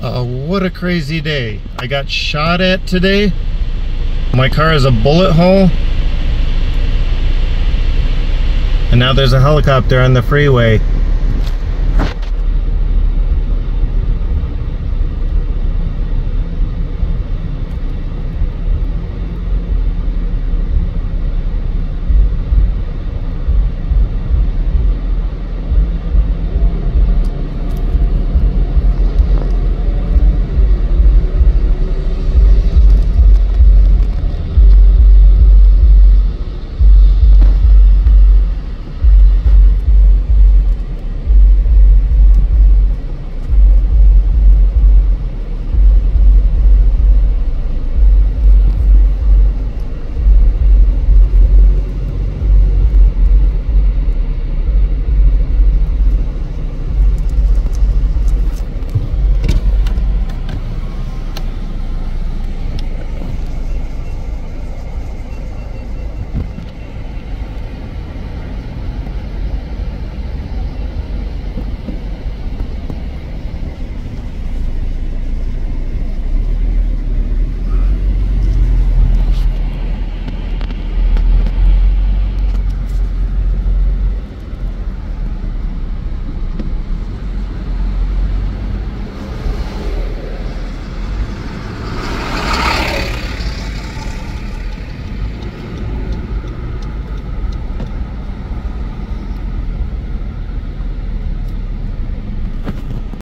Uh, what a crazy day. I got shot at today. My car is a bullet hole. And now there's a helicopter on the freeway.